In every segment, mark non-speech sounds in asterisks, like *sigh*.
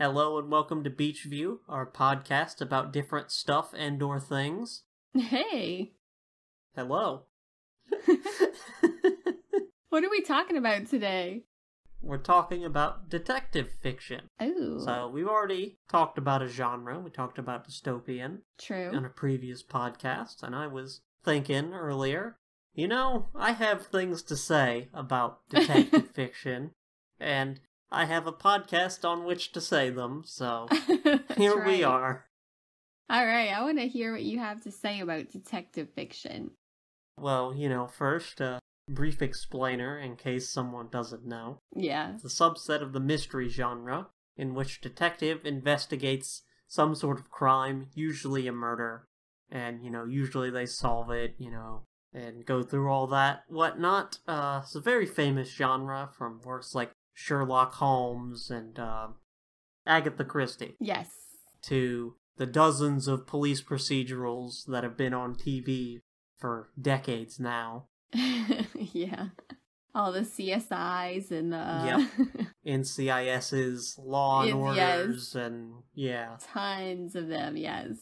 Hello and welcome to Beach View, our podcast about different stuff and or things. Hey, Hello. *laughs* what are we talking about today? We're talking about detective fiction. Oh, So we've already talked about a genre. We talked about dystopian True. on a previous podcast, and I was thinking earlier, you know, I have things to say about *laughs* detective fiction, and I have a podcast on which to say them, so *laughs* here we are. All right, I want to hear what you have to say about detective fiction. Well, you know, first, a brief explainer in case someone doesn't know. Yeah. It's a subset of the mystery genre, in which detective investigates some sort of crime, usually a murder, and, you know, usually they solve it, you know, and go through all that whatnot. Uh, it's a very famous genre from works like Sherlock Holmes and uh, Agatha Christie Yes. to the dozens of police procedurals that have been on TV for decades now. *laughs* yeah. All the CSIs and the *laughs* NCIS's Law and Yes, yes. Orders and yeah. tons of them. Yes.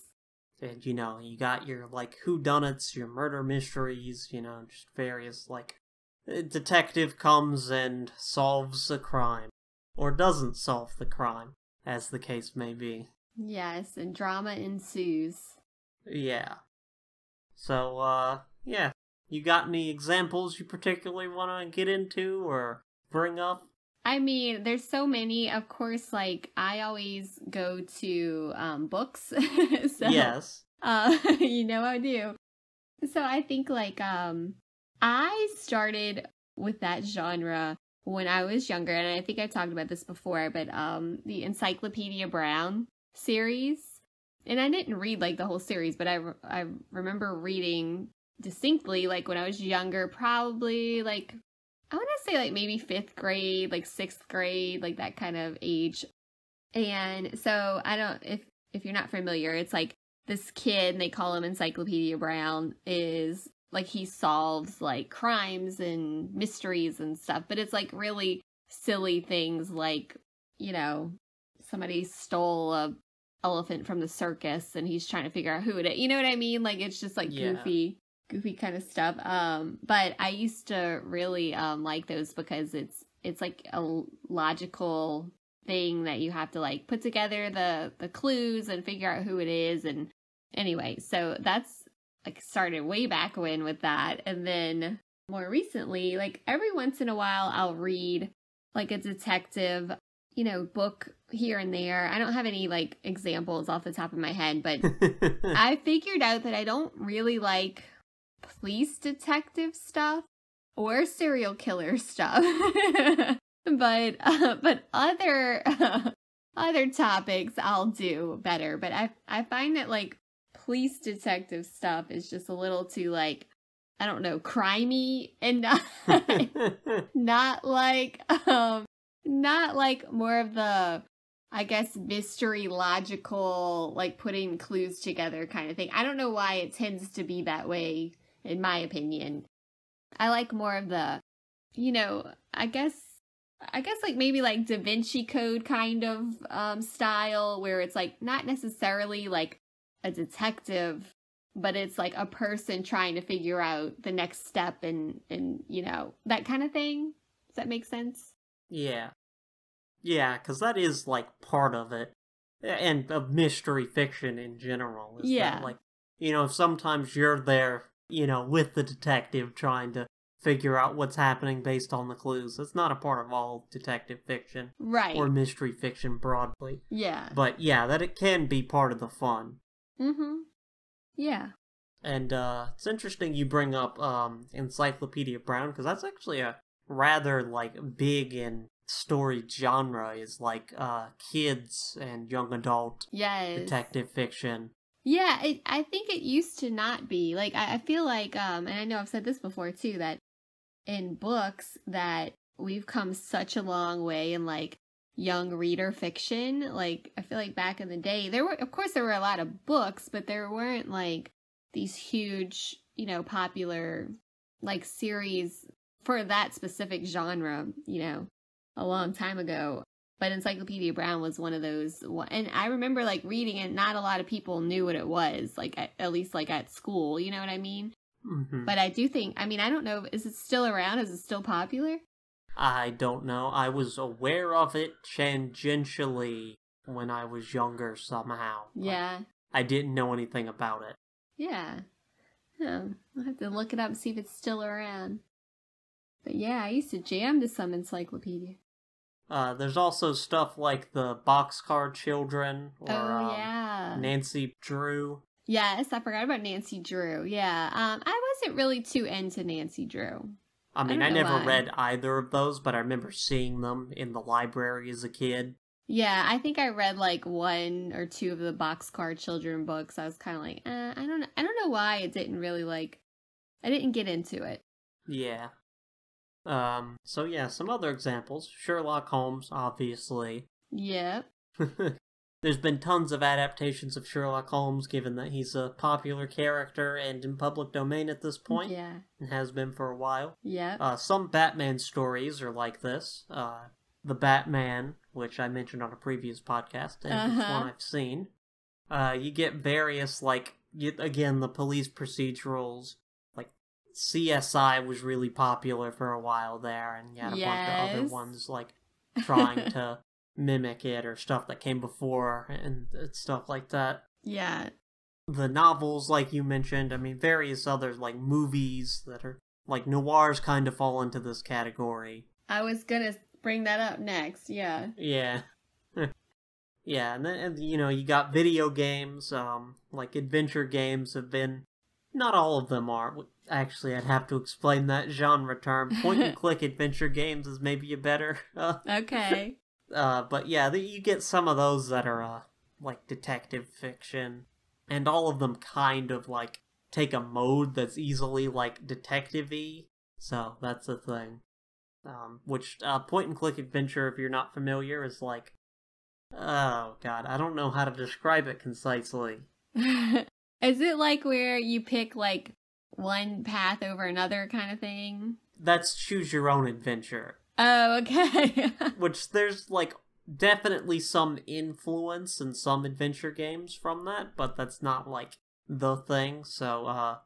And you know, you got your like whodunits, your murder mysteries, you know, just various like a detective comes and solves a crime or doesn't solve the crime, as the case may be. Yes, and drama ensues. Yeah. So uh yeah, you got any examples you particularly want to get into or bring up? I mean, there's so many. Of course, like I always go to um, books. *laughs* so, yes. Uh, *laughs* you know I do. So I think like um I started with that genre when I was younger and I think I talked about this before, but um the Encyclopedia Brown series. And I didn't read like the whole series, but I re- I remember reading distinctly like when I was younger, probably like I want to say like maybe 5th grade, like 6th grade, like that kind of age. And so I don't if if you're not familiar, it's like this kid, and they call him Encyclopedia Brown, is like he solves like crimes and mysteries and stuff, but it's like really silly things like, you know, somebody stole a elephant from the circus and he's trying to figure out who it is. You know what I mean? Like it's just like Yeah. goofy goofy kind of stuff. Um but I used to really um like those because it's it's like a logical thing that you have to like put together the the clues and figure out who it is and anyway so that's like started way back when with that and then more recently like every once in a while i'll read like a detective you know book here and there i don't have any like examples off the top of my head but *laughs* I figured out that I don't really like police detective stuff or serial killer *laughs* stuff. but uh, but other *laughs* other topics I'll do better. But I I find that like police detective stuff is just a little too like I don't know, crimey and not *laughs* *laughs* not like um not like more of the I guess mystery logical like putting clues together kind of thing. I don't know why it tends to be that way in my opinion. I like more of the you know, I guess I guess like maybe like Da Vinci Code kind of um style where it's like not necessarily like a detective but it's like a person trying to figure out the next step and and you know, that kind of thing. Does that make sense? Yeah. Yeah, because that is, like, part of it. And of mystery fiction in general. Is that, Yeah. like, you know, sometimes you're there, you know, with the detective trying to figure out what's happening based on the clues. That's not a part of all detective fiction Right. or mystery fiction broadly. yeah. But yeah, that it can be part of the fun. Mhm. Yeah. And uh it's interesting you bring up um Encyclopedia Brown because that's actually a rather like big in story genre is like uh kids and young adult Yes. detective fiction. Yeah, it, I think it used to not be. Like I, I feel like um and I know I've said this before too that in books that we've come such a long way in like young reader fiction. Like I feel like back in the day there were of course there were a lot of books, but there weren't like these huge, you know, popular like series for that specific genre, you know, a long time ago. but Encyclopedia Brown was one of those. And I remember like reading it. Not a lot of people knew what it was, like at, at least like at school. You know what I mean? Mhm. But I do think. I mean, I don't know. Is it still around? Is it still popular? I don't know. I was aware of it tangentially when I was younger somehow. Yeah. I didn't know anything about it. Yeah. I'll have to look it up and see if it's still around. But yeah, I used to jam to some encyclopedia. Uh, there's also stuff like the Boxcar Children or oh um, yeah. Nancy Drew. yes, I forgot about Nancy Drew. Yeah. Um, I wasn't really too into Nancy Drew. I mean, don't I, never why. read either of those, but I remember seeing them in the library as a kid. Yeah, I think I read like one or two of the Boxcar Children books. I was kind of like, uh, I don't know. I don't know why it didn't really like. I didn't get into it. Yeah. Um. So yeah, some other examples: Sherlock Holmes, obviously. Yep. *laughs* There's been tons of adaptations of Sherlock Holmes, given that he's a popular character and in public domain at this point, Yeah. and has been for a while. Yeah. Uh, some Batman stories are like this. Uh, the Batman, which I mentioned on a previous podcast, and it's Uh-huh. one I've seen. Uh, you get various like again the police procedurals. Like CSI was really popular for a while there, and you had a bunch of other ones like *laughs* trying to mimic it or stuff that came before and stuff like that yeah. the novels like you mentioned i mean various others like movies that are like noirs kind of fall into this category I was gonna bring that up next. Yeah. yeah *laughs* yeah and then and, you know you got video games um like adventure games have been not all of them are actually i'd have to explain that genre term point and *laughs* click adventure games is maybe a better uh, Okay. Uh, but yeah, the, you get some of those that are uh, like detective fiction, and all of them kind of like take a mode that's easily like detective-y. So that's the thing. Um, which uh, point and click adventure, if you're not familiar, is like, oh god, I don't know how to describe it concisely. *laughs* Is it like where you pick like one path over another kind of thing? That's choose your own adventure. Oh, okay. *laughs* which there's like definitely some influence in some adventure games from that, but that's not like the thing. So, uh,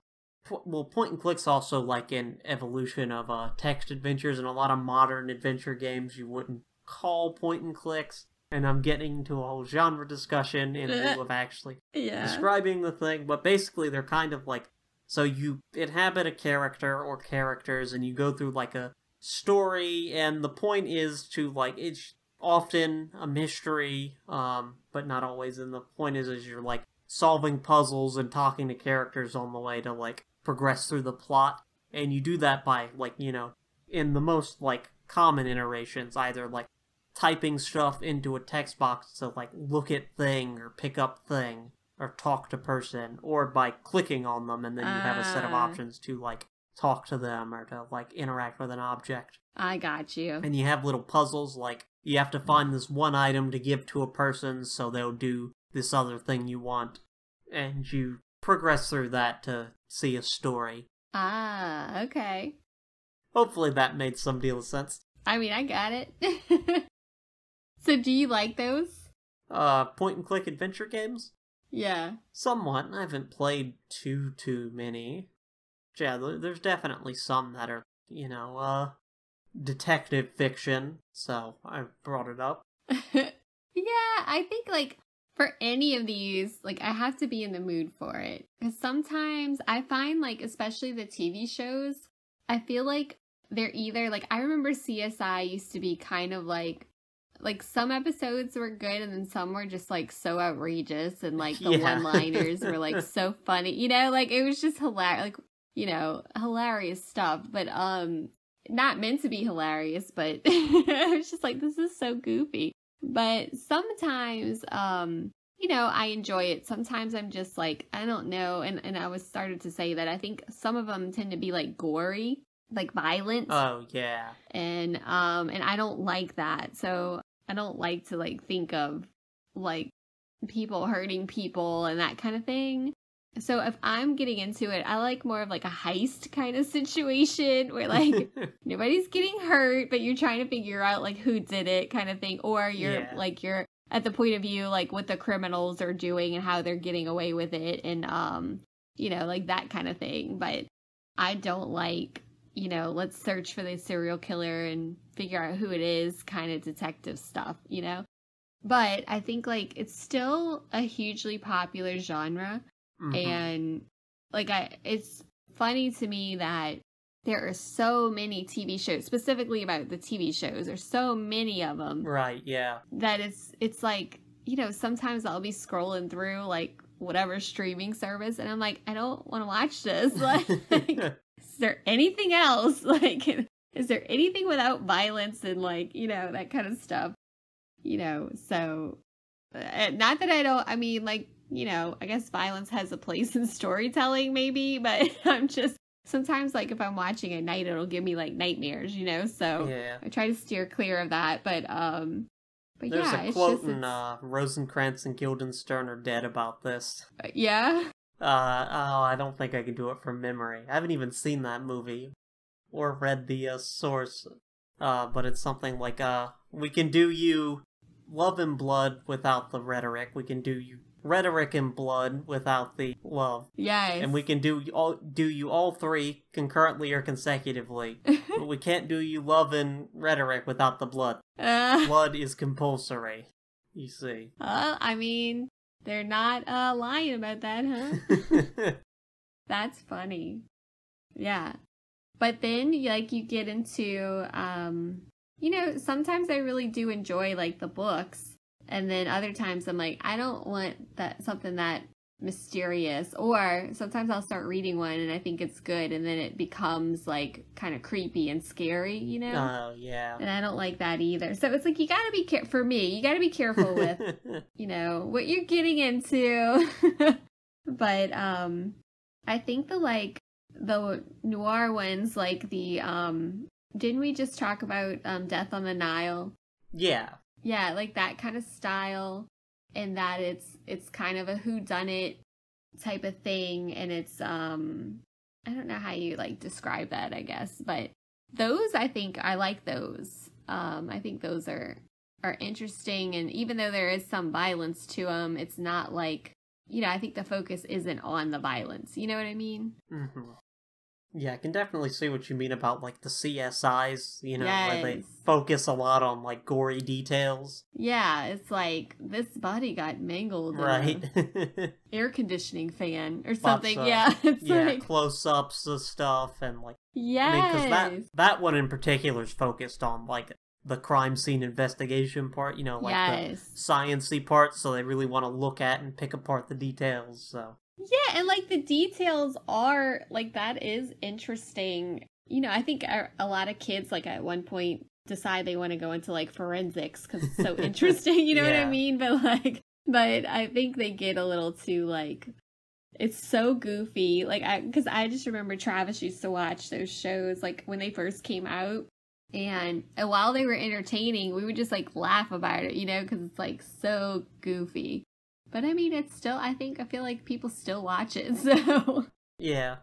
well, point and click's also like an evolution of uh text adventures, and a lot of modern adventure games you wouldn't call point and clicks. And I'm getting to a whole genre discussion in lieu *laughs* of actually yeah. describing the thing, but basically they're kind of like so you inhabit a character or characters and you go through like a story and the point is to like it's often a mystery um but not always and the point is is you're like solving puzzles and talking to characters on the way to like progress through the plot and you do that by like you know in the most like common iterations either like typing stuff into a text box to like look at thing or pick up thing or talk to person or by clicking on them and then you have a set of Ah. options to like talk to them or to like interact with an object I got you. and you have little puzzles like you have to find this one item to give to a person so they'll do this other thing you want and you progress through that to see a story Ah, okay. hopefully that made some deal of sense I mean, I got it. *laughs* so, do you like those? uh point and click adventure games Yeah. Somewhat. I haven't played too too many. Yeah, there's definitely some that are, you know, uh detective fiction, so I brought it up. *laughs* yeah, I think like for any of these, like I have to be in the mood for it. Because sometimes I find like, especially the TV shows, I feel like they're either like I remember CSI used to be kind of like like some episodes were good and then some were just like so outrageous and like the *laughs* Yeah. one liners were like so funny. You know, like it was just hilarious like you know, hilarious stuff. But um not meant to be hilarious, but *laughs* I was just like, this is so goofy. But sometimes, um, you know, I enjoy it. Sometimes I'm just like, I don't know. And, and I was started to say that I think some of them tend to be like gory, like violent. Oh yeah. and, um, and I don't like that. So I don't like to like think of like people hurting people and that kind of thing. So if I'm getting into it, I like more of like a heist kind of situation where like *laughs* nobody's getting hurt, but you're trying to figure out like who did it kind of thing. Or you're Yeah. like you're at the point of view like what the criminals are doing and how they're getting away with it and um you know, like that kind of thing. But I don't like, you know, let's search for the serial killer and figure out who it is kind of detective stuff, you know? But I think like it's still a hugely popular genre Mhm. and like I it's funny to me that there are so many TV shows specifically about the TV shows there's so many of them right, yeah. that it's it's like you know sometimes I'll be scrolling through like whatever streaming service and I'm like I don't want to watch this *laughs* like *laughs* is there anything else *laughs* like is there anything without violence and like you know that kind of stuff you know so uh, not that i don't i mean like you know i guess violence has a place in *laughs* storytelling maybe but *laughs* i'm just sometimes like if i'm watching at night it'll give me like nightmares you know so yeah. i try to steer clear of that but um but There's yeah a it's quote just in uh, Rosencrantz and Guildenstern are dead about this. yeah Uh, oh, I don't think I can do it from memory. I haven't even seen that movie or read the uh, source. Uh, but it's something like, uh, we can do you love and blood without the rhetoric. We can do you rhetoric and blood without the love. yes And we can do you all do you all three concurrently or consecutively. *laughs* but we can't do you love and rhetoric without the blood. uh, Blood is compulsory. You see. i mean they're not uh lying about that huh *laughs* That's funny. Yeah. But then like you get into um you know, sometimes I really do enjoy like the books and then other times I'm like I don't want that something that mysterious or sometimes I'll start reading one and I think it's good and then it becomes like kind of creepy and scary, you know? oh yeah. and I don't like that either. So it's like you got to be care for me. You got to be careful with *laughs* you know what you're getting into *laughs* but um i think the like the noir ones like the um didn't we just talk about um death on the nile yeah. Yeah like that kind of style and that it's it's kind of a who done it type of thing and it's um i don't know how you like describe that i guess but those i think i like those. Um i think those are are interesting and even though there is some violence to them it's not like you know i think the focus isn't on the violence you know what i mean? Hmm Yeah, I can definitely see what you mean about like the CSIs, you know, where they focus a lot on like gory details. yeah it's like this body got mangled in Right. *laughs* air conditioning fan or something so. yeah *laughs* it's yeah, like close ups of stuff and like yes I mean, because that that one in particular is focused on like the crime scene investigation part, you know, like the sciency part, so they really want to look at and pick apart the details. So Yeah, and like the details are like that is interesting. You know, I think a, a lot of kids like at one point decide they want to go into like forensics because it's so *laughs* interesting. You know what I mean? But like, but I think they get a little too like. It's so goofy. Like I, because I just remember Travis used to watch those shows like when they first came out. And, and while they were entertaining, we would just like laugh about it, you know, because it's like so goofy. But I mean, it's still, I think, I feel like people still watch it. *laughs* So, yeah.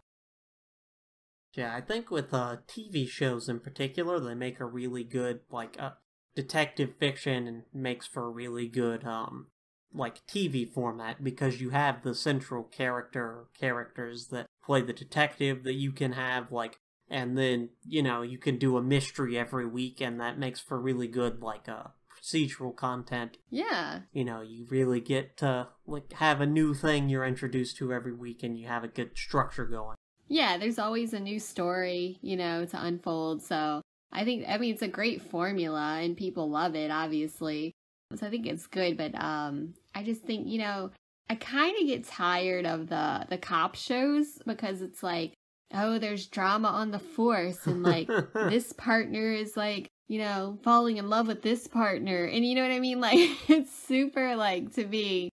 Yeah, I think with uh TV shows in particular, they make a really good like uh, detective fiction and makes for a really good um like TV format because you have the central character characters that play the detective that you can have like and then you know you can do a mystery every week and that makes for really good like uh procedural content yeah. you know you really get to like have a new thing you're introduced to every week and you have a good structure going Yeah, there's always a new story, you know, to unfold. So, I think, I mean, it's a great formula and people love it, obviously. So, I think it's good. But, um, I just think, you know, I kind of get tired of the, the cop shows because it's like, oh, there's drama on the force and like, *laughs* this partner is like you know falling in love with this partner. And you know what i mean? *laughs* Like it's super like to me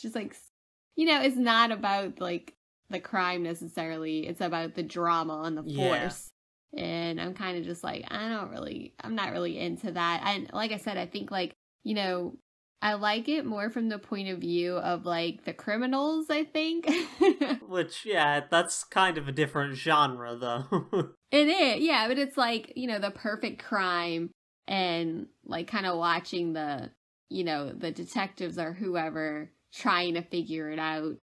just like you know it's not about like the crime necessarily. It's about the drama and the Yeah. force. And i'm kind of just like i don't really i'm not really into that. And like i said i think like you know I like it more from the point of view of like the criminals, I think. *laughs* Which, yeah, that's kind of a different genre, though. *laughs* it is, yeah, but it's like, you know, the perfect crime and like kind of watching the, you know, the detectives or whoever trying to figure it out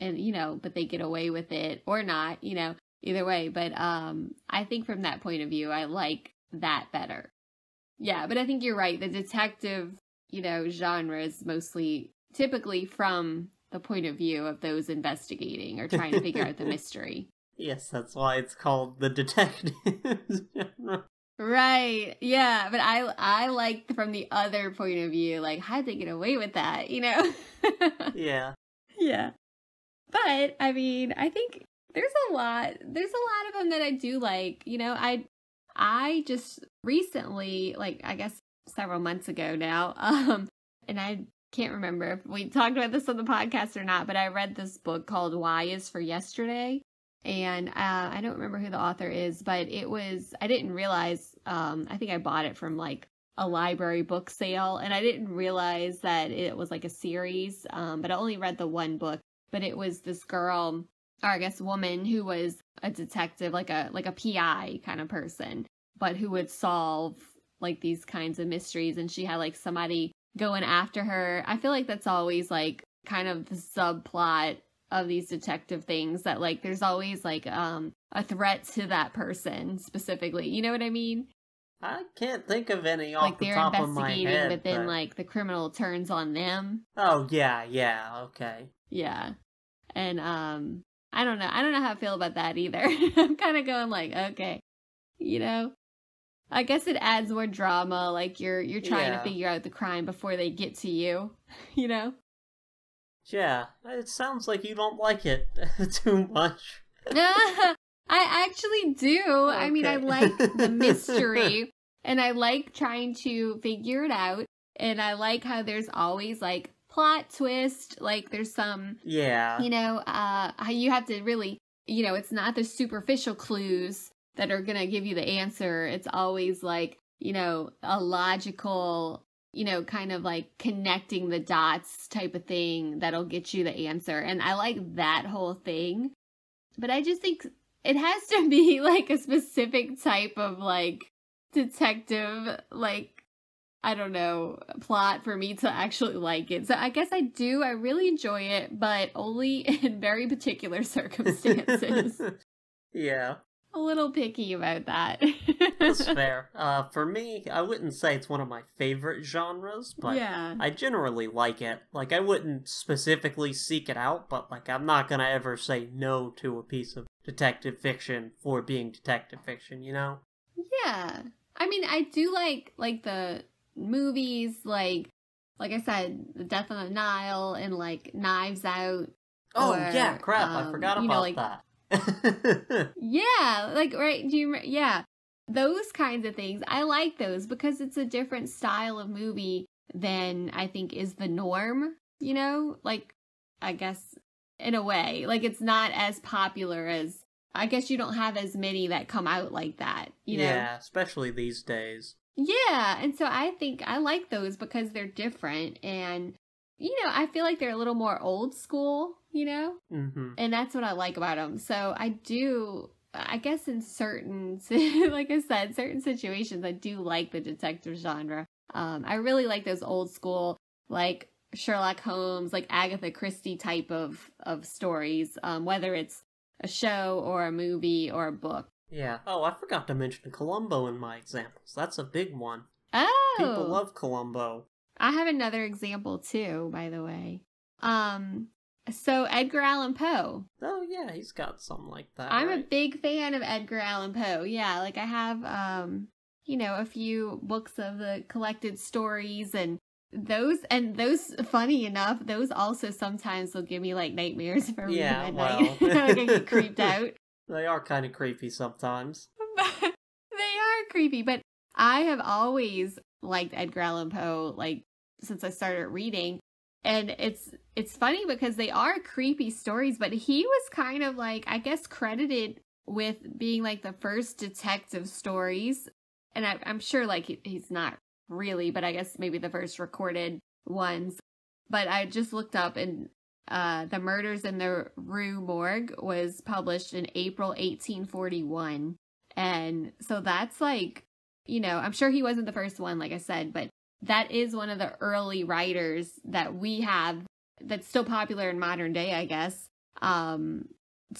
and, you know, but they get away with it or not, you know, either way. But um I think from that point of view, I like that better. Yeah, but I think you're right. The detective, you know, genres mostly typically from the point of view of those investigating or trying to figure out the *laughs* mystery. Yes, that's why it's called the detective *laughs* genre. Right. Yeah, but I I like from the other point of view, like how'd they get away with that, you know? *laughs* yeah. Yeah. But I mean, I think there's a lot there's a lot of them that I do like. You know, I I just recently, like I guess several months ago now, *laughs* um, and I can't remember if we talked about this on the podcast or not, but I read this book called Y is for Yesterday. And uh, I don't remember who the author is, but it was, I didn't realize, um, I think I bought it from like a library book sale, and I didn't realize that it was like a series, um, but I only read the one book. But it was this girl, or I guess woman, who was a detective, like a like a PI kind of person, but who would solve like these kinds of mysteries and she had like somebody going after her. I feel like that's always like kind of the subplot of these detective things that like there's always like um a threat to that person specifically. You know what I mean? I can't think of any off like the they're top of my investigating, head. but then but- like the criminal turns on them. Oh yeah, yeah, okay. Yeah. And um I don't know. I don't know how I feel about that either. *laughs* I'm kind of going like, okay. You know, I guess it adds more drama like you're you're trying Yeah. to figure out the crime before they get to you, *laughs* you know? Yeah, it sounds like you don't like it *laughs* too much. *laughs* I actually do. I mean, I like the mystery and I like trying to figure it out and I like how there's always like plot twist, like there's some Yeah. you know, uh, how you have to really, you know, it's not the superficial clues that are going to give you the answer. It's always like, you know, a logical, you know, kind of like connecting the dots type of thing that'll get you the answer. And I like that whole thing. But I just think it has to *laughs* be like a specific type of like detective, like I don't know, plot for me to actually like it. So I guess I do. I really enjoy it, but only *laughs* in very particular *laughs* circumstances. yeah, A little picky about that. *laughs* that's *laughs* fair. Uh, for me, I wouldn't say it's one of my favorite genres, but yeah. I generally like it. Like, I wouldn't specifically seek it out, but like, I'm not gonna ever say no to a piece of detective fiction for being detective fiction. You know? Yeah. I mean, I do like like the movies like like I said, The Death on the Nile and like Knives Out. Oh Or, yeah, crap! I um, forgot you know, about like- that. *laughs* Yeah, like right, do you yeah. Those kinds of things. I like those because it's a different style of movie than I think is the norm, you know? Like I guess in a way, like it's not as popular as I guess you don't have as many that come out like that, you know? yeah, especially these days. Yeah, and so I think I like those because they're different and you know, I feel like they're a little more old school, you know? hmm And that's what I like about them. So I do I guess in certain *laughs* like I said, certain situations I do like the detective genre. Um I really like those old school like Sherlock Holmes, like Agatha Christie type of of stories, um whether it's a show or a movie or a book. Yeah. Oh, I forgot to mention Columbo in my examples. That's a big one. Oh. People love Columbo. I have another example too, by the way. Um, so Edgar Allan Poe. Oh yeah, he's got something like that. I'm a big fan of Edgar Allan Poe. Yeah, like I have, um, you know, a few books of the collected stories and those, and those, funny enough, those also sometimes will give me like nightmares *laughs* for me Yeah, at well. night. *laughs* like I get *laughs* creeped out. They are kind of creepy sometimes. They are creepy, but I have always liked Edgar Allan Poe like since I started reading. And it's it's funny because they are creepy stories, but he was kind of like I guess credited with being like the first detective stories. And I, I'm sure like he, he's not really, but I guess maybe the first recorded ones. But I just looked up and uh, The Murders in the Rue Morgue was published in April 1841. And so that's like, you know, I'm sure he wasn't the first one, like I said, but that is one of the early writers that we have that's still popular in modern day, I guess, um,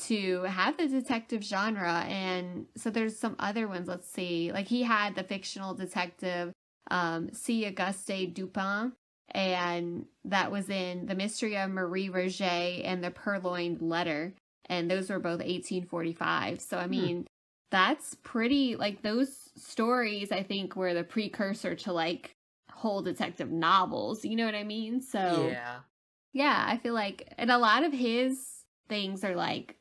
to have the detective genre. And so there's some other ones. Let's see. Like he had the fictional detective, um, C. Auguste Dupin, and that was in The Mystery of Marie Roget and The Purloined Letter. And those were both 1845. So, I Hmm. mean, that's pretty, like, those stories, I think, were the precursor to, like, whole detective novels. You know what I mean? So, Yeah. yeah, I feel like, and a lot of his things are like,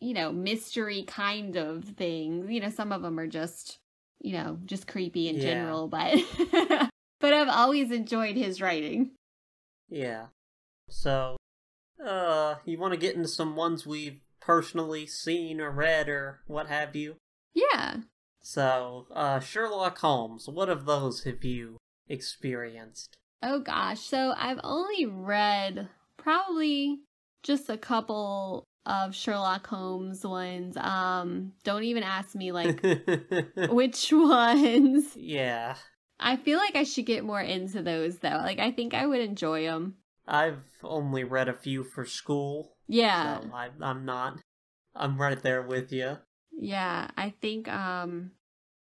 you know, mystery kind of things. You know, some of them are just, you know, just creepy in Yeah. general, but *laughs* but I've always enjoyed his writing. Yeah. So, uh, you want to get into some ones we've personally seen or read or what have you? Yeah. So, uh, Sherlock Holmes, what of those have you experienced? Oh gosh. So I've only read probably just a couple of Sherlock Holmes ones. Um, don't even ask me like *laughs* which *laughs* ones. yeah. I feel like I should get more into those though. Like I think I would enjoy them. I've only read a few for school, Yeah. so I, I'm not. I'm right there with you. Yeah, I think um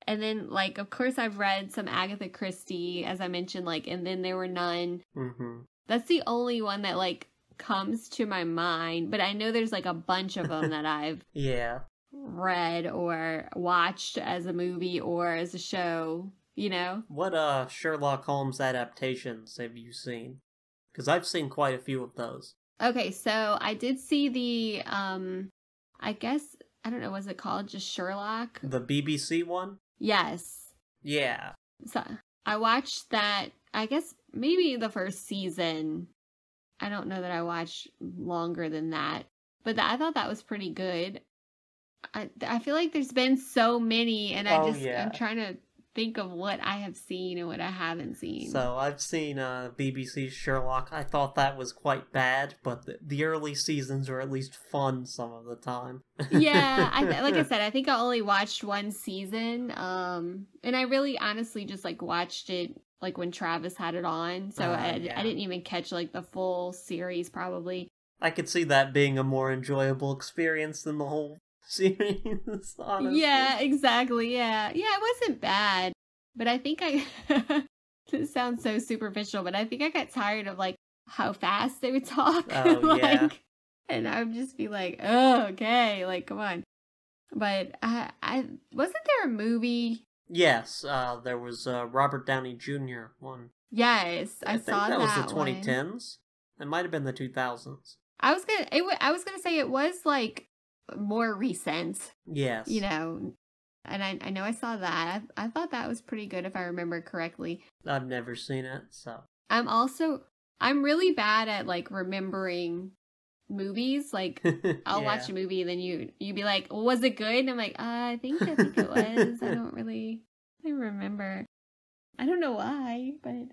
and then like of course I've read some Agatha Christie as I mentioned like and then there were none. hmm That's the only one that like comes to my mind, but I know there's like a bunch of them that *laughs* I've Yeah. read or watched as a movie or as a show, you know. What uh Sherlock Holmes adaptations have you seen? Because I've seen quite a few of those. Okay, so I did see the um I guess I don't know was it called just Sherlock? The BBC one? Yes. Yeah. So I watched that. I guess maybe the first season. I don't know that I watched longer than that, but th- I thought that was pretty good. I I feel like there's been so many, and I Oh, just yeah. I'm trying to think of what I have seen and what I haven't seen. So I've seen uh BBC Sherlock. I thought that was quite bad, but the, the early seasons are at least fun some of the time. *laughs* yeah, I like I said, I think I only watched one season, um, and I really honestly just like watched it like when Travis had it on, so Uh, I yeah. I didn't even catch like the full series probably. I could see that being a more enjoyable experience than the whole series. *laughs* Honestly. Yeah, exactly. Yeah. Yeah, it wasn't bad. But I think I *laughs* this sounds so superficial, but I think I got tired of like how fast they would talk. *laughs* Oh, like yeah. and I would just be like, Oh, okay, like come on. But I I wasn't there a movie? Yes, uh, there was uh, Robert Downey Jr. one. Yes, I, think saw that, was the one. 2010s. It might have been the 2000s. I was gonna it, I was gonna say it was like more recent, Yes. you know. And I, I know I saw that. I, I thought that was pretty good if I remember correctly. I've never seen it, so. I'm also I'm really bad at like remembering movies. Like *laughs* I'll Yeah. watch a movie and then you you be like, well, "Was it good?" And I'm like, uh, "I think I think it was. I *laughs* don't really I remember. I don't know why, but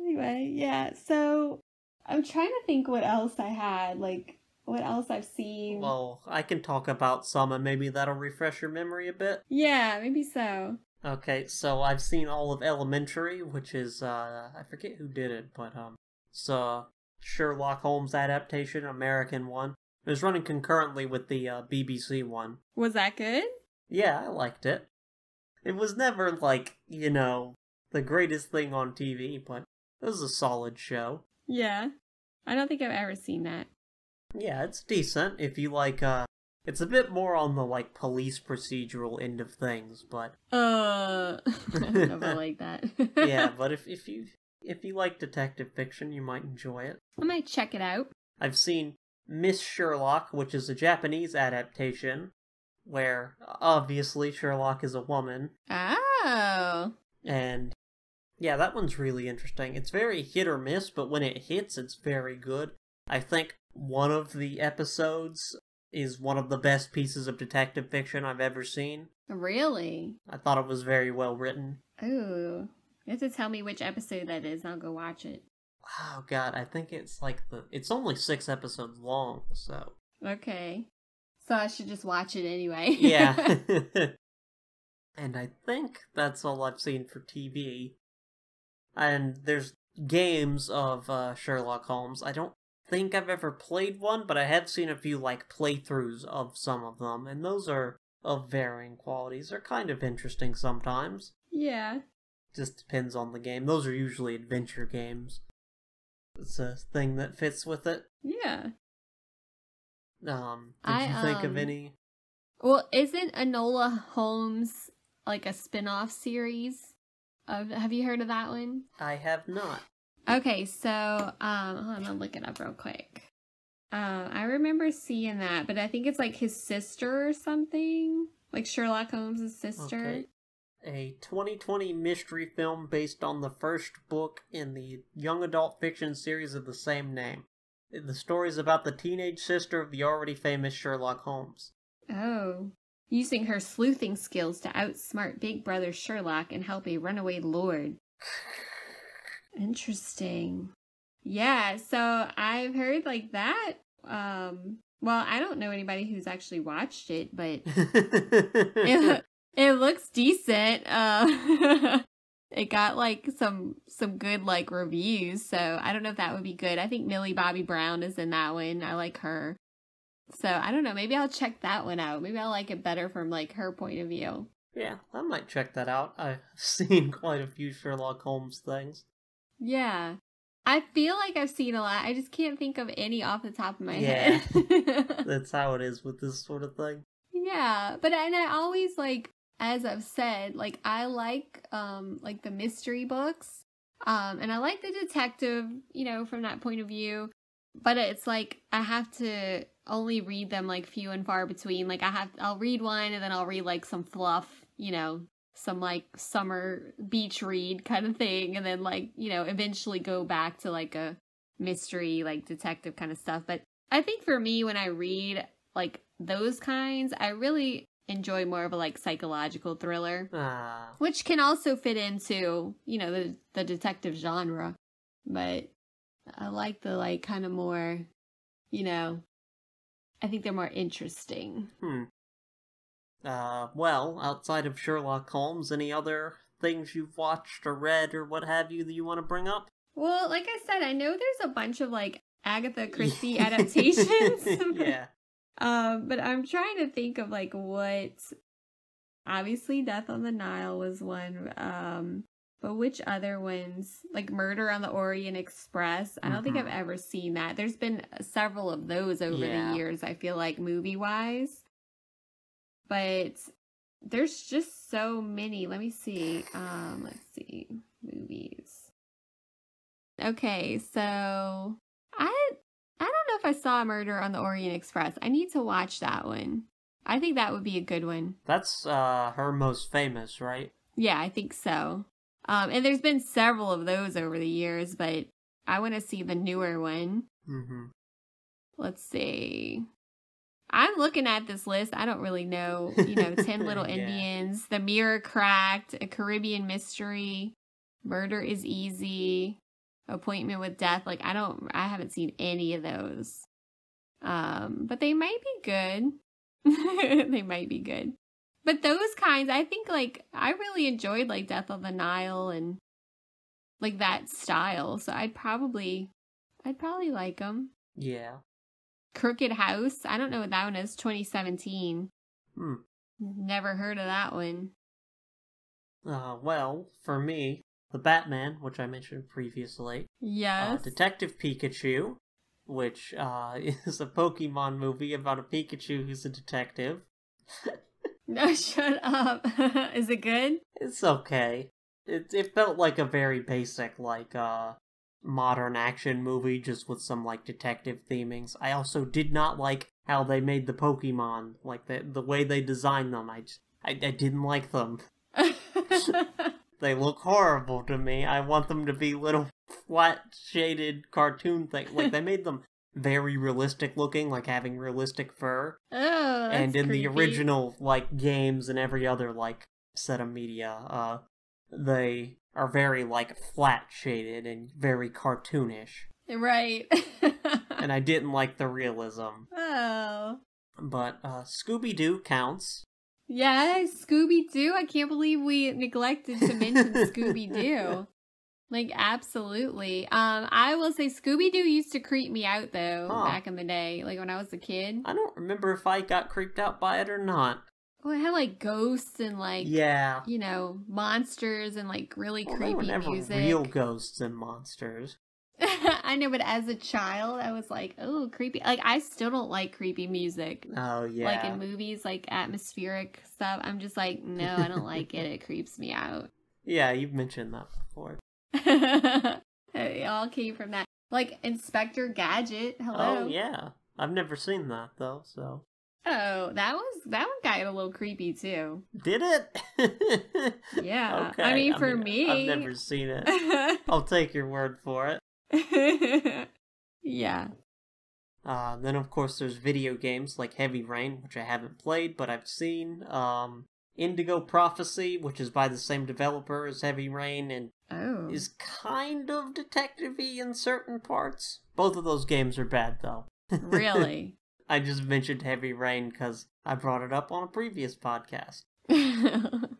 anyway, yeah. So I'm trying to think what else I had, like what else I've seen. Well, I can talk about some and maybe that'll refresh your memory a bit. yeah, maybe so. Okay, so I've seen all of Elementary, which is uh I forget who did it, but um it's a Sherlock Holmes adaptation, American one. It was running concurrently with the uh, BBC one. Was that good? Yeah, I liked it. It was never like, you know, the greatest thing on TV, but it was a solid show. Yeah. I don't think I've ever seen that. Yeah, it's decent if you like uh it's a bit more on the like police procedural end of things, but *laughs* Uh, *laughs* I don't know if I like that. *laughs* yeah, but if if you if you like detective fiction, you might enjoy it. I might check it out. I've seen Miss Sherlock, which is a Japanese adaptation where obviously Sherlock is a woman Oh. and yeah, that one's really interesting. It's very hit or miss, but when it hits, it's very good. I think one of the episodes is one of the best pieces of detective fiction I've ever seen. Really? I thought it was very well written. Ooh. You have to tell me which episode that is, I'll go watch it. oh god, I think it's like the it's only six episodes long, so Okay. So I should just watch it anyway. yeah. *laughs* *laughs* and I think that's all I've seen for TV. And there's games of uh, Sherlock Holmes. I don't think I've ever played one, but I have seen a few like playthroughs of some of them, and those are of varying qualities. They're kind of interesting sometimes. yeah. Just depends on the game. Those are usually adventure games. It's a thing that fits with it. Yeah. Um, did I, you think of um, any? Well, isn't Enola Holmes like a spin-off series? Of have you heard of that one? I have not. Okay, so um hold on, I'll look it up real quick. Uh, I remember seeing that, but I think it's like his sister or something. Like Sherlock Holmes' sister. Okay. A 2020 mystery film based on the first book in the young adult fiction series of the same name. The story is about the teenage sister of the already famous Sherlock Holmes. Oh. Using her sleuthing skills to outsmart Big Brother Sherlock and help a runaway lord. *laughs* Interesting. Yeah, so I've heard like that. Um well, I don't know anybody who's actually watched it, but it, *laughs* *laughs* it looks decent. Uh *laughs* it got like some some good like reviews, so I don't know if that would be good. I think Millie Bobby Brown is in that one. I like her. So I don't know, maybe I'll check that one out. Maybe I'll like it better from like her point of view. yeah, I might check that out. I've seen quite a few Sherlock Holmes things. Yeah. I feel like I've seen a lot. I just can't think of any off the top of my head. Yeah. head. *laughs* That's how it is with this sort of thing. Yeah, but and I always like as I've said, like I like um like the mystery books. Um and I like the detective, you know, from that point of view. But it's like I have to only read them like few and far between. Like I have I'll read one and then I'll read like some fluff, you know, some like summer beach read kind of thing and then like, you know, eventually go back to like a mystery like detective kind of stuff. But I think for me when I read like those kinds, I really enjoy more of a like psychological thriller, Ah, which can also fit into, you know, the the detective genre. But I like the like kind of more, you know, I think they're more interesting. hmm. Uh, well, outside of Sherlock Holmes, any other things you've watched or read or what have you that you want to bring up? Well, like I said, I know there's a bunch of like Agatha *laughs* Christie adaptations. *laughs* yeah. *laughs* Um, but I'm trying to think of like what obviously Death on the Nile was one. Um, but which other ones? Like Murder on the Orient Express. I don't think I've ever seen that. There's been several of those over Yeah. the years, I feel like movie wise. But there's just so many. Let me see. Um, let's see. Movies. Okay, so I I don't know if I saw Murder on the Orient Express. I need to watch that one. I think that would be a good one. That's uh her most famous, right? Yeah, I think so. Um, and there's been several of those over the years, but I want to see the newer one. Mm-hmm. Let's see. I'm looking at this list. I don't really know, you know, *laughs* 10 Little Yeah. Indians, The Mirror Cracked, A Caribbean Mystery, Murder is Easy, Appointment with Death. Like, I don't, I haven't seen any of those. Um, but they might be good. *laughs* they might be good. But those kinds, I think, like, I really enjoyed, like, Death on the Nile and, like, that style. So I'd probably, I'd probably like them. Yeah. Crooked House. I don't know what that one is. 2017. Hmm. Never heard of that one. Uh, well, for me, the Batman, which I mentioned previously, uh, Yes. Detective Pikachu, which uh, *laughs* is a Pokemon movie about a Pikachu who's a detective. *laughs* no, shut up. *laughs* is it good? It's okay. It it felt like a very basic like uh modern action movie just with some like detective themings. I also did not like how they made the Pokemon, like the the way they designed them. I just I, I didn't like them. *laughs* *laughs* They look horrible to me. I want them to be little flat shaded cartoon thing. Like they made them very realistic looking, like having realistic fur. *laughs* oh, that's and in the original like games and every other like set of media uh they are very like flat shaded and very cartoonish. Right. *laughs* and I didn't like the realism. Oh. But uh, Scooby Doo counts. Yes, Scooby Doo. I can't believe we neglected to mention *laughs* Scooby Doo. Like absolutely. Um, I will say Scooby Doo used to creep me out though Huh. back in the day, like when I was a kid. I don't remember if I got creeped out by it or not. Well, it had like ghosts and like yeah. you know monsters and like really Well, creepy music. real ghosts and monsters. *laughs* I know, but as a child, I was like, oh, creepy. Like I still don't like creepy music. Oh yeah. Like in movies, like atmospheric stuff. I'm just like, no, I don't like it. It creeps me out. *laughs* yeah, you've mentioned that before. *laughs* it all came from that. Like Inspector Gadget. Oh, hello. Oh yeah. I've never seen that though, so Oh, that was that one got a little creepy too. did it? *laughs* Yeah. okay. I mean, for I've me, never seen it. *laughs* I'll take your word for it. *laughs* yeah. Uh, then of course there's video games like Heavy Rain, which I haven't played but I've seen. Um, Indigo Prophecy, which is by the same developer as Heavy Rain and Oh. is kind of detective-y in certain parts. Both of those games are bad though. really? I just mentioned Heavy Rain because I brought it up on a previous podcast. *laughs*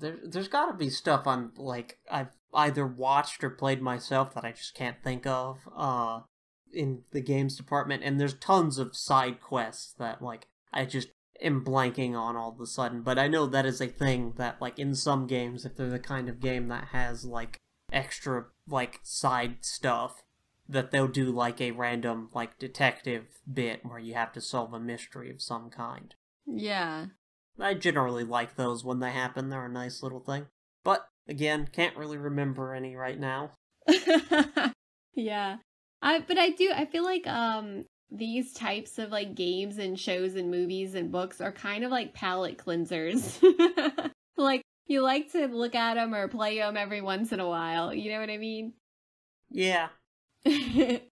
There, there's got to be stuff I'm like I've either watched or played myself that I just can't think of. Uh, in the games department, and there's tons of side quests that like I just am blanking on all of a sudden. But I know that is a thing that like in some games, if they're the kind of game that has like extra like side stuff, that they'll do like a random like detective bit where you have to solve a mystery of some kind. yeah. I generally like those when they happen. They're a nice little thing. But again, can't really remember any right now. *laughs* yeah. I but I do I feel like um these types of like games and shows and movies and books are kind of like palate cleansers. *laughs* like you like to look at them or play them every once in a while. You know what I mean? Yeah. *laughs*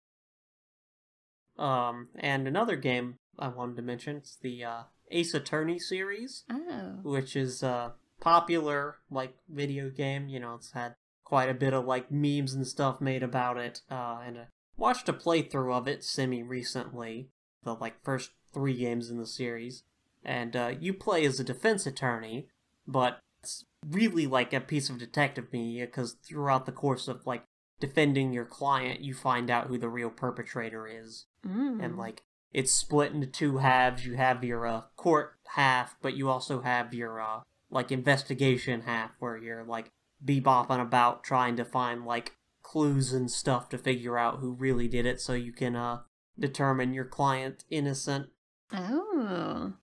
Um, and another game I wanted to mention is the uh, Ace Attorney series, oh. which is a popular like video game. You know, it's had quite a bit of like memes and stuff made about it. Uh, and I watched a playthrough of it semi recently, the like first three games in the series. And uh, you play as a defense attorney, but it's really like a piece of detective media because throughout the course of like defending your client, you find out who the real perpetrator is Mm. and like it's split into two halves. You have your uh, court half, but you also have your uh, like investigation half, where you're like bebopping about trying to find like clues and stuff to figure out who really did it, so you can uh determine your client innocent. Oh.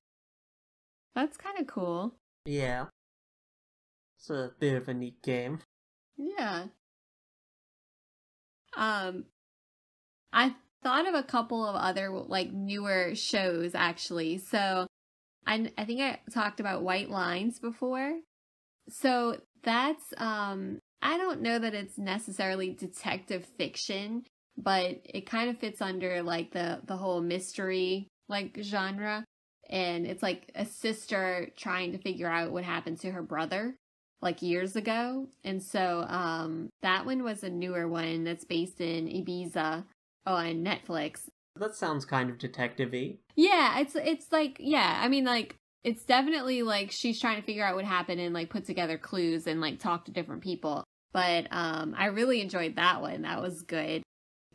That's kind of cool. Yeah, it's a bit of a neat game. Yeah. Um I thought of a couple of other like newer shows actually. So I I think I talked about White Lines before. So that's um I don't know that it's necessarily detective fiction, but it kind of fits under like the the whole mystery like genre and it's like a sister trying to figure out what happened to her brother like years ago. And so um that one was a newer one that's based in Ibiza on Netflix. That sounds kind of detective-y. Yeah, it's it's like yeah, I mean like it's definitely like she's trying to figure out what happened and like put together clues and like talk to different people. But um I really enjoyed that one. That was good.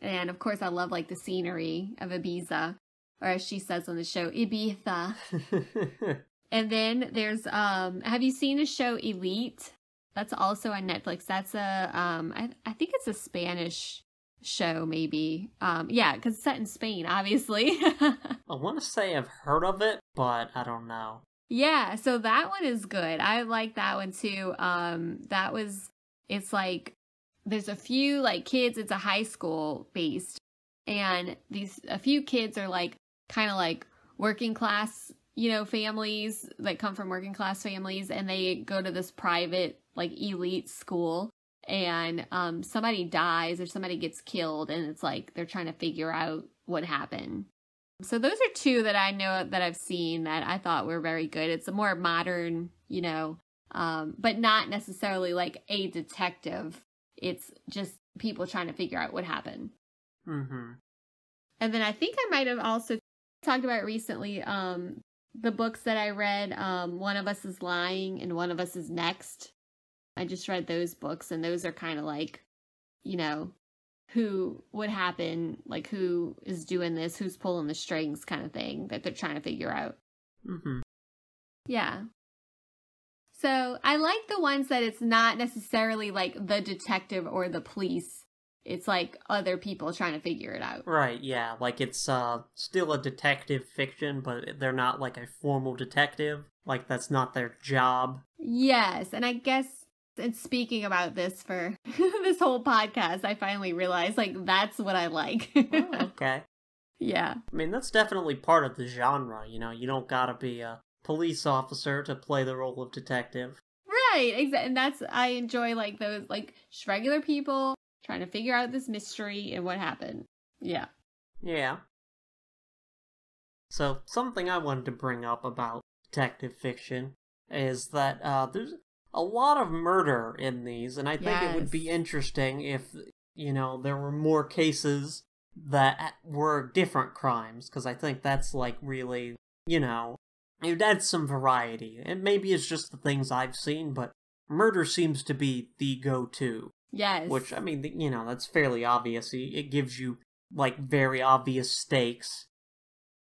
And of course I love like the scenery of Ibiza or as she says on the show Ibiza. *laughs* And then there's um have you seen the show Elite? That's also on Netflix. That's a um I I think it's a Spanish show maybe. Um yeah, cuz it's set in Spain obviously. *laughs* I want to say I've heard of it, but I don't know. yeah, so that one is good. I like that one too. Um that was it's like there's a few like kids, it's a high school based and these a few kids are like kind of like working class you know families that come from working class families and they go to this private like elite school and um somebody dies or somebody gets killed and it's like they're trying to figure out what happened so those are two that i know that i've seen that i thought were very good it's a more modern you know um, but not necessarily like a detective. It's just people trying to figure out what happened. Mm-hmm. And then I think I might have also talked about recently um, the books that I read. Um, one of Us is Lying and One of Us is Next. I just read those books, and those are kind of like, you know, who would happen, like who is doing this, who's pulling the strings, kind of thing that they're trying to figure out. Mm-hmm. Yeah. So I like the ones that it's not necessarily like the detective or the police. It's like other people trying to figure it out. Right, yeah. Like it's uh still a detective fiction, but they're not like a formal detective. Like that's not their job. Yes, and I guess and speaking about this for *laughs* this whole podcast, I finally realized like that's what I like. Oh, *laughs* okay. yeah. I mean, that's definitely part of the genre, you know. You don't gotta be a police officer to play the role of detective. Right, exactly. And that's I enjoy like those like regular people trying to figure out this mystery and what happened. Yeah. Yeah. So, something I wanted to bring up about detective fiction is that uh, there's a lot of murder in these, and I think it would be interesting if, you know, there were more cases that were different crimes, because I think that's, like, really, you know, it would add some variety. And maybe it's just the things I've seen, but murder seems to be the go to. Yes. Which, I mean, you know, that's fairly obvious. It gives you, like, very obvious stakes.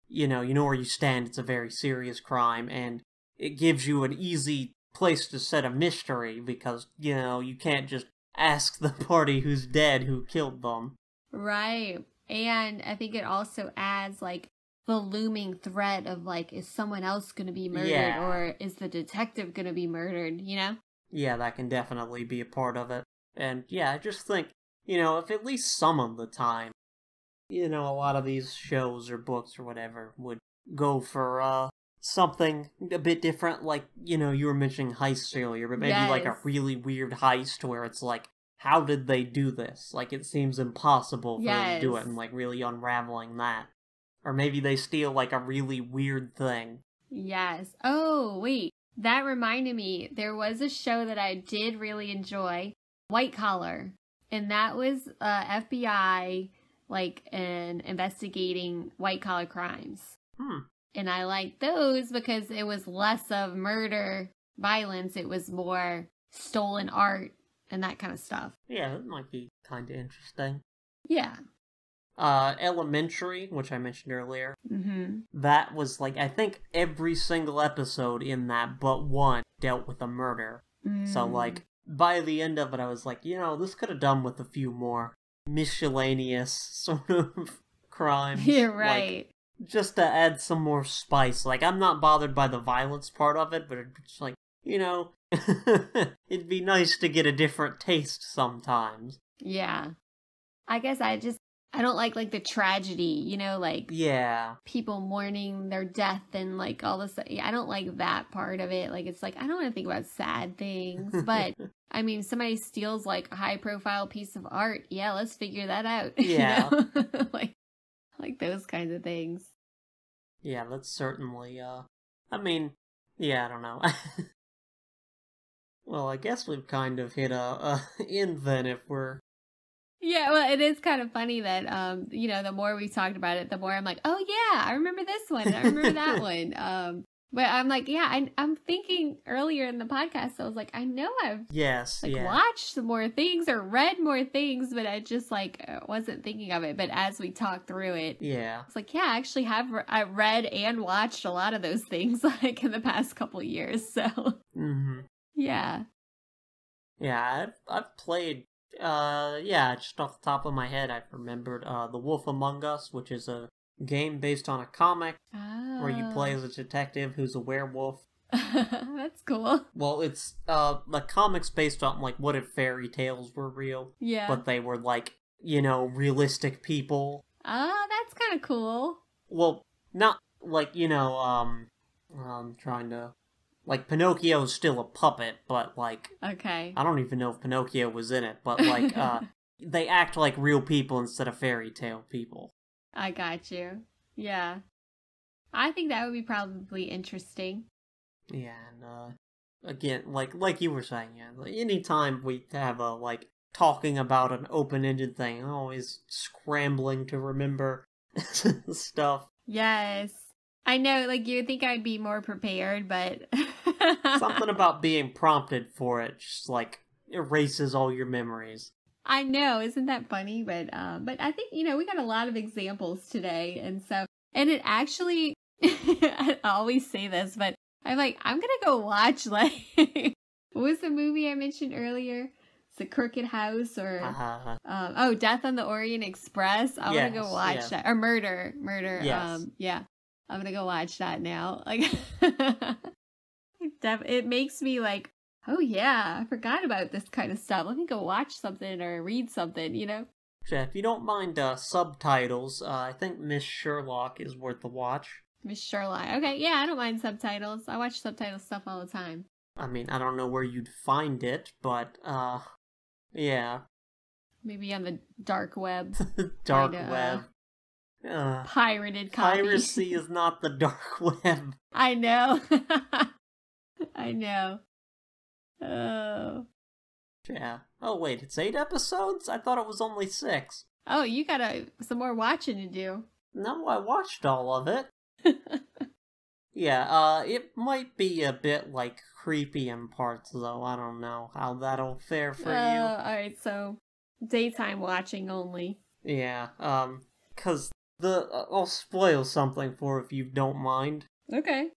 You know, you know where you stand, it's a very serious crime, and it gives you an easy place to set a mystery because, you know, you can't just ask the *laughs* party who's dead who killed them. Right. And I think it also adds like the looming threat of like, is someone else going to be murdered Yeah. or is the detective going to be murdered, you know? Yeah, that can definitely be a part of it. And yeah, I just think, you know, if at least some of the time, you know, a lot of these shows or books or whatever would go for uh something a bit different, like, you know, you were mentioning heist earlier, but maybe like a really weird heist where it's like, how did they do this? Like, it seems impossible for them to do it, and like really unraveling that. Or maybe they steal like a really weird thing. Yes. Oh, wait. That reminded me, there was a show that I did really enjoy, White Collar. And that was uh, FBI, like, and investigating white collar crimes. Hmm. And I liked those because it was less of murder, violence. It was more stolen art and that kind of stuff. Yeah, that might be kind of interesting. Yeah. Uh, Elementary, which I mentioned earlier, Mm-hmm. that was like I think every single episode in that but one dealt with a murder. So Mm. like by the end of it I was like, you know, this could have done with a few more miscellaneous *laughs* sort of crimes. You're Like, right. just to add some more spice. Like I'm not bothered by the violence part of it, but it's like, you know, *laughs* it'd be nice to get a different taste sometimes. yeah. I guess I just I don't like like the tragedy, you know, like Yeah. people mourning their death and like all this. I don't like that part of it. Like it's like I don't want to think about sad things, *laughs* but I mean, somebody steals like a high profile piece of art. Yeah, let's figure that out. *laughs* you Yeah. know? *laughs* like like those kinds of things. Yeah, that's certainly, uh, I mean, yeah, I don't know. well, I guess we've kind of hit a, a end then if we're, Yeah, well, it is kind of funny that um, you know, the more we've talked about it, the more I'm like, oh yeah, I remember this one, I remember that *laughs* one. Um, but I'm like, yeah, I, I'm thinking earlier in the podcast, I was like, I know I've yes, like yeah. watched more things or read more things, but I just like uh, wasn't thinking of it. But as we talked through it, Yeah, it's like, yeah, I actually have re- I read and watched a lot of those things *laughs* like in the past couple years. So hmm yeah, Yeah, I've, I've played, uh, yeah, just off the top of my head, I've remembered, uh, The Wolf Among Us, which is a game based on a comic where you play as a detective who's a werewolf. Oh. *laughs* That's cool. Well, it's, uh, the comic's based on, like, what if fairy tales were real, Yeah. but they were, like, you know, realistic people Oh, that's kind of cool. well, not like you know, um, I'm trying to like Pinocchio is still a puppet, but like Okay. I don't even know if Pinocchio was in it, but like uh, *laughs* they act like real people instead of fairy tale people. I got you. Yeah. I think that would be probably interesting. Yeah, and uh, again, like like you were saying, yeah, like anytime we have a like talking about an open-ended thing, I'm always scrambling to remember *laughs* stuff. Yes. I know, like you would think I'd be more prepared, but *laughs* Something about being prompted for it just like erases all your memories. I know, isn't that funny? But um, but I think you know we got a lot of examples today, and so and it actually *laughs* I always say this, but I'm like I'm gonna go watch *laughs* like what was the movie I mentioned earlier? It's the Crooked House or Uh, um, oh Death on the Orient Express. I want to go watch yeah. that or Murder Murder. Yes. Um, yeah, I'm gonna go watch that now. Like, *laughs* *laughs* it makes me like. Oh yeah, I forgot about this kind of stuff. Let me go watch something or read something, you know? yeah, if you don't mind uh, subtitles, uh, I think Miss Sherlock is worth the watch. Miss Sherlock. Okay, yeah, I don't mind subtitles. I watch subtitle stuff all the time. I mean, I don't know where you'd find it, but uh, yeah, Maybe on the dark web, *laughs* dark Kinda, uh, web. Uh, pirated copy. piracy is not the dark *laughs* web. I know. *laughs* I know. Oh. Yeah. Oh wait, it's eight episodes. I thought it was only six. Oh, you got to some more watching to do. No, I watched all of it. *laughs* Yeah, uh, it might be a bit like creepy in parts, though. I don't know how that'll fare for Uh, all right, so daytime watching only. Yeah, um, cause the uh, I'll spoil something for if you don't mind. Okay.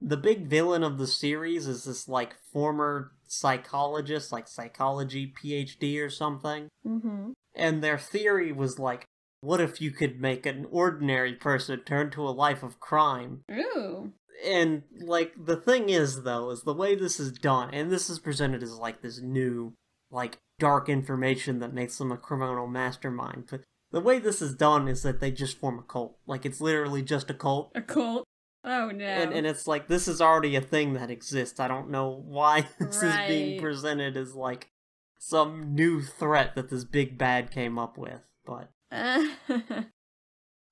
The big villain of the series is this like former psychologist, like psychology PhD or something. Mm-hmm. And their theory was like, what if you could make an ordinary person turn to a life of crime? Ooh. and like the thing is though is the way this is done and this is presented as like this new like dark information that makes them a criminal mastermind but the way this is done is that they just form a cult like it's literally just a cult A cult. Oh no. and, and it's like this is already a thing that exists i don't know why *laughs* this is being presented as like some new threat that this big bad came up with but *laughs*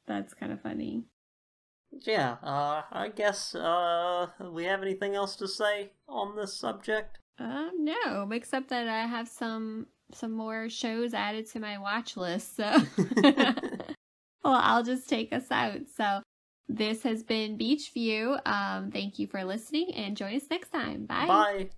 That's kind of funny. yeah uh i guess uh we have anything else to say on this subject Um, no, except that I have some some more shows added to my watch list. So, *laughs* well, I'll just take us out. So, this has been Beach View. Um, thank you for listening, and join us next time. Bye. Bye.